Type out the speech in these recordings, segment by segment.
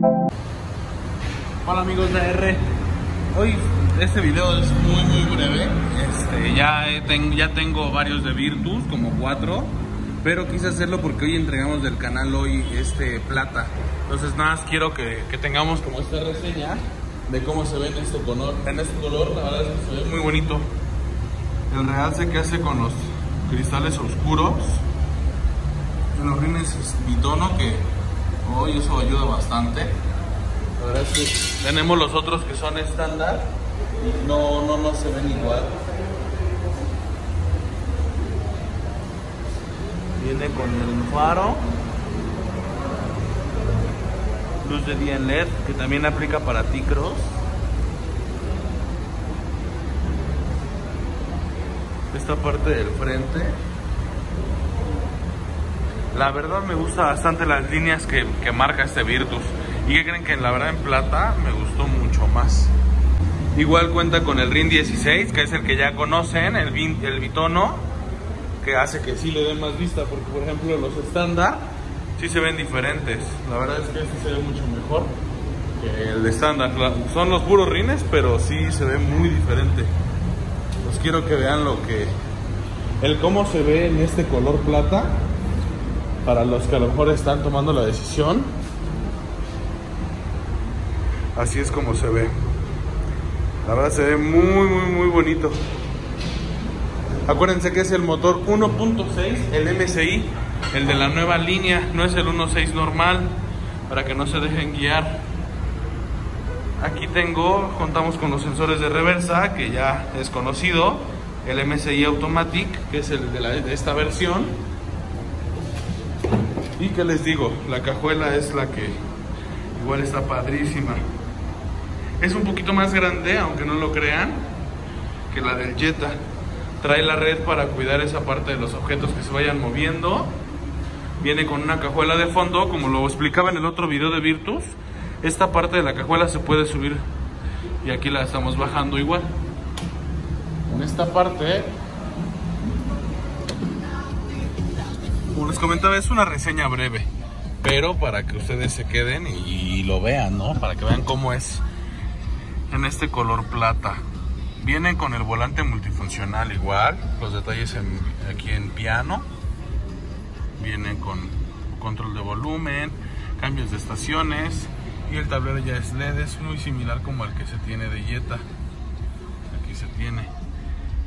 Hola amigos de R. Hoy este video es muy muy breve. Este, ya, ten, ya tengo varios de Virtus, como cuatro. Pero quise hacerlo porque hoy entregamos del canal hoy este plata. Entonces nada más quiero que, tengamos como esta reseña de cómo se ve en este color. En este color la verdad es que se ve muy bonito. El realce que hace con los cristales oscuros. En los rines bitono que hoy eso ayuda bastante. Es que tenemos los otros que son estándar y no, no, no se ven igual. Viene con el faro. Luz de día en LED que también aplica para T-Cross. Esta parte del frente. La verdad me gusta bastante las líneas que, que marca este Virtus. ¿Y que creen que la verdad en plata me gustó mucho más? Igual cuenta con el RIN 16, que es el que ya conocen, el, el bitono, que hace que sí le den más vista, porque por ejemplo los estándar sí se ven diferentes. La verdad es que este se ve mucho mejor que el de estándar. Son los puros rines, pero sí se ve muy diferente. Los quiero que vean lo que... El cómo se ve en este color plata, para los que a lo mejor están tomando la decisión Así es como se ve. La verdad se ve muy, muy, muy bonito. Acuérdense que es el motor 1.6, el MSI, el de la nueva línea, no es el 1.6 normal, para que no se dejen guiar. Aquí tengo, contamos con los sensores de reversa, que ya es conocido, el MSI Automatic, que es el de, de esta versión. Y que les digo, la cajuela es la que igual está padrísima. Es un poquito más grande, aunque no lo crean, que la del Jetta. Trae la red para cuidar esa parte de los objetos que se vayan moviendo. Viene con una cajuela de fondo, como lo explicaba en el otro video de Virtus. Esta parte de la cajuela se puede subir y aquí la estamos bajando igual. En esta parte, como les comentaba, es una reseña breve, pero para que ustedes se queden y lo vean, ¿no? Para que vean cómo es en este color plata. Viene con el volante multifuncional igual, los detalles aquí en piano. Viene con control de volumen, cambios de estaciones y el tablero ya es LED, es muy similar como el que se tiene de Jetta. Aquí se tiene.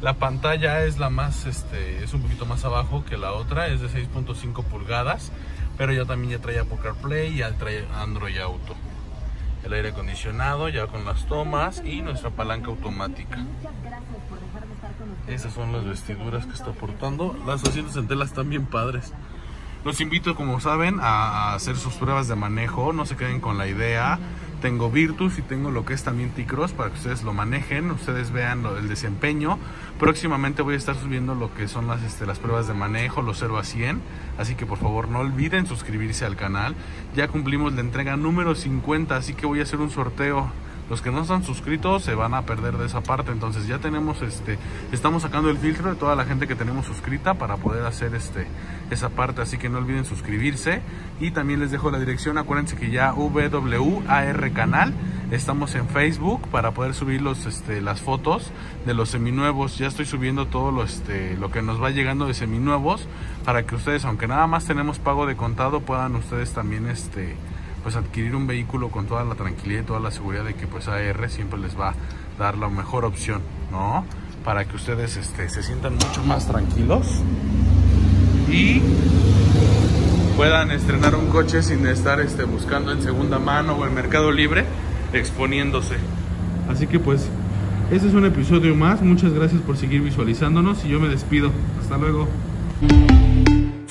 La pantalla es la más, este, es un poquito más abajo que la otra, es de 6.5 pulgadas, pero ya también ya trae Apple CarPlay y ya trae Android Auto el aire acondicionado ya con las tomas y nuestra palanca automática. Esas son las vestiduras que está portando. Las asientos en tela están bien padres. Los invito, como saben, a hacer sus pruebas de manejo. No se queden con la idea. Tengo Virtus y tengo lo que es también T-Cross para que ustedes lo manejen, ustedes vean el desempeño. Próximamente voy a estar subiendo lo que son las, este, las pruebas de manejo, los 0 a 100. Así que por favor no olviden suscribirse al canal. Ya cumplimos la entrega número 50, así que voy a hacer un sorteo los que no están suscritos se van a perder de esa parte. Entonces ya tenemos este estamos sacando el filtro de toda la gente que tenemos suscrita para poder hacer este esa parte. Así que no olviden suscribirse. Y también les dejo la dirección. Acuérdense que ya WAR canal estamos en Facebook para poder subir los, este, las fotos de los seminuevos. Ya estoy subiendo todo lo, este, lo que nos va llegando de seminuevos para que ustedes aunque nada más tenemos pago de contado puedan ustedes también este pues adquirir un vehículo con toda la tranquilidad y toda la seguridad de que pues AR siempre les va a dar la mejor opción, ¿no? Para que ustedes este, se sientan mucho más tranquilos y puedan estrenar un coche sin estar este, buscando en segunda mano o en Mercado Libre exponiéndose. Así que pues, este es un episodio más. Muchas gracias por seguir visualizándonos y yo me despido. Hasta luego.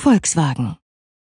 Volkswagen